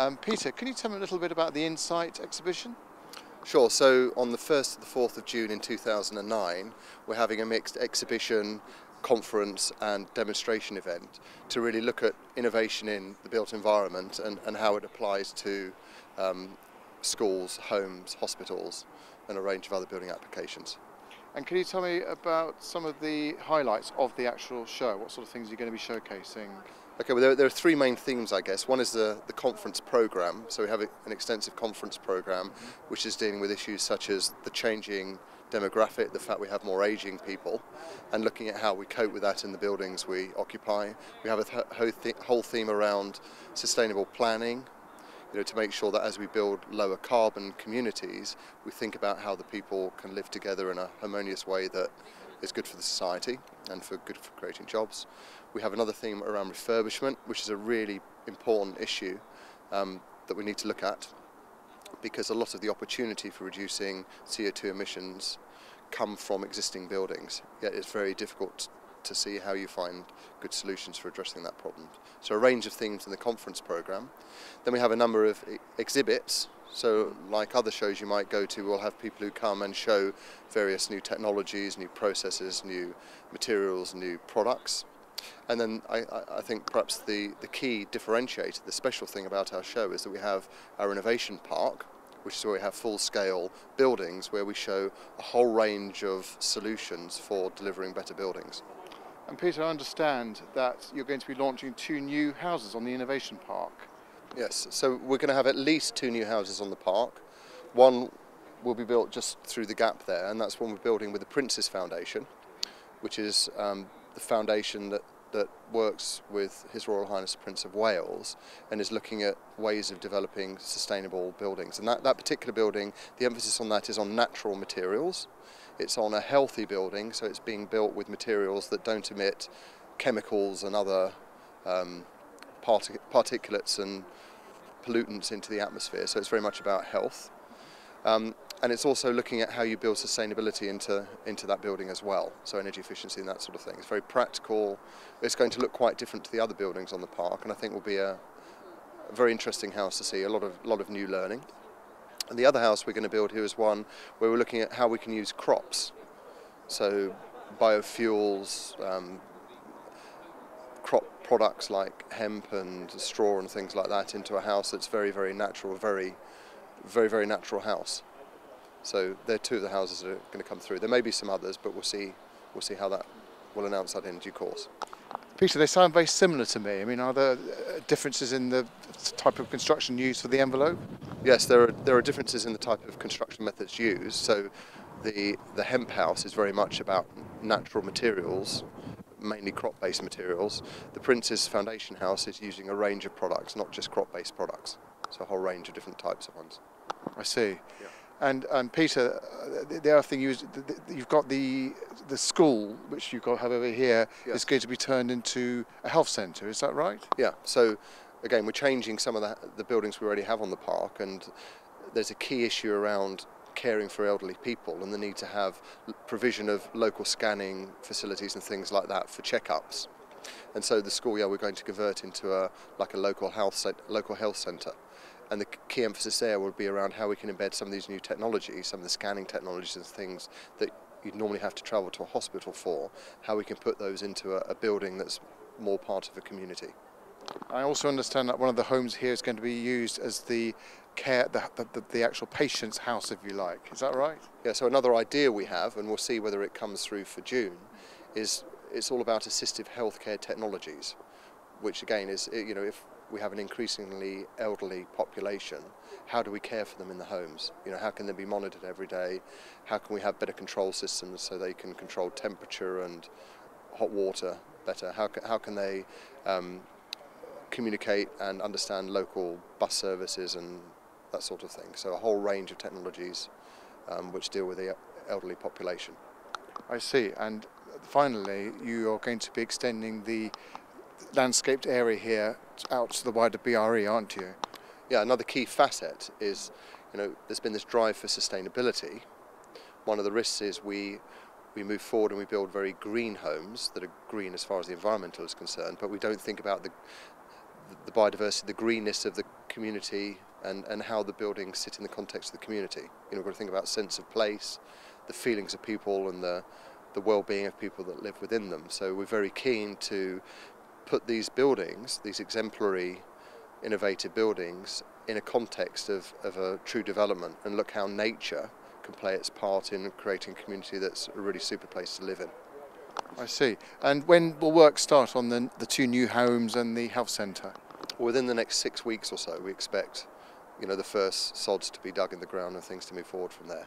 Um, Peter, can you tell me a little bit about the Insite exhibition? Sure, so on the 1st to the 4th of June in 2009, we're having a mixed exhibition, conference and demonstration event to really look at innovation in the built environment and, and how it applies to um, schools, homes, hospitals and a range of other building applications. And can you tell me about some of the highlights of the actual show? What sort of things are you going to be showcasing? Okay, well, there, there, are three main themes, I guess. One is the, the conference program. So we have a, an extensive conference program, which is dealing with issues such as the changing demographic, the fact we have more aging people, and looking at how we cope with that in the buildings we occupy. We have a whole theme around sustainable planning, you know, to make sure that as we build lower carbon communities, we think about how the people can live together in a harmonious way that is good for the society and for good for creating jobs. We have another theme around refurbishment, which is a really important issue um, that we need to look at because a lot of the opportunity for reducing CO2 emissions come from existing buildings, yet it's very difficult to see how you find good solutions for addressing that problem. So a range of themes in the conference program. Then we have a number of exhibits so like other shows you might go to, we'll have people who come and show various new technologies, new processes, new materials, new products. And then I, I think perhaps the, the key differentiator, the special thing about our show is that we have our innovation park, which is where we have full-scale buildings where we show a whole range of solutions for delivering better buildings. And Peter, I understand that you're going to be launching two new houses on the Innovation Park. Yes, so we're going to have at least two new houses on the park. One will be built just through the gap there, and that's one we're building with the Prince's Foundation, which is um, the foundation that, that works with His Royal Highness the Prince of Wales and is looking at ways of developing sustainable buildings. And that, that particular building, the emphasis on that is on natural materials. It's on a healthy building, so it's being built with materials that don't emit chemicals and other um, partic particulates and pollutants into the atmosphere, so it's very much about health. Um, and it's also looking at how you build sustainability into, into that building as well, so energy efficiency and that sort of thing. It's very practical. It's going to look quite different to the other buildings on the park, and I think will be a, a very interesting house to see, a lot of, lot of new learning. And the other house we're going to build here is one where we're looking at how we can use crops. So biofuels, um, products like hemp and straw and things like that into a house that's very, very natural, very, very, very natural house. So they're two of the houses that are going to come through. There may be some others, but we'll see. We'll see how that. We'll announce that in due course. Peter, they sound very similar to me. I mean, are there uh, differences in the type of construction used for the envelope? Yes, there are there are differences in the type of construction methods used. So, the the hemp house is very much about natural materials mainly crop-based materials. The Prince's Foundation House is using a range of products, not just crop-based products. So a whole range of different types of ones. I see. Yeah. And, and Peter, uh, the other thing you, you've got the the school which you've got have over here yes. is going to be turned into a health centre. Is that right? Yeah. So again, we're changing some of the, the buildings we already have on the park, and there's a key issue around caring for elderly people and the need to have provision of local scanning facilities and things like that for checkups. And so the school, yeah, we're going to convert into a like a local health local health centre. And the key emphasis there will be around how we can embed some of these new technologies, some of the scanning technologies and things that you'd normally have to travel to a hospital for, how we can put those into a, a building that's more part of a community. I also understand that one of the homes here is going to be used as the care, the, the, the, actual patient's house, if you like. Is that right? Yeah, so another idea we have, and we'll see whether it comes through for June, is it's all about assistive healthcare technologies, which again is, you know, if we have an increasingly elderly population, how do we care for them in the homes? You know, how can they be monitored every day? How can we have better control systems so they can control temperature and hot water better? How can, how can they um, communicate and understand local bus services and that sort of thing. So a whole range of technologies um, which deal with the elderly population. I see. And finally, you are going to be extending the landscaped area here out to the wider BRE, aren't you? Yeah, another key facet is, you know, there's been this drive for sustainability. One of the risks is we we move forward and we build very green homes that are green as far as the environmental is concerned, but we don't think about the the biodiversity, the greenness of the community, and, and how the buildings sit in the context of the community. You know, we've got to think about sense of place, the feelings of people, and the the well-being of people that live within them. So we're very keen to put these buildings, these exemplary, innovative buildings, in a context of, of a true development and look how nature can play its part in creating a community that's a really super place to live in. I see. And when will work start on the, the two new homes and the health centre? Within the next six weeks or so, we expect you know, the first sods to be dug in the ground and things to move forward from there.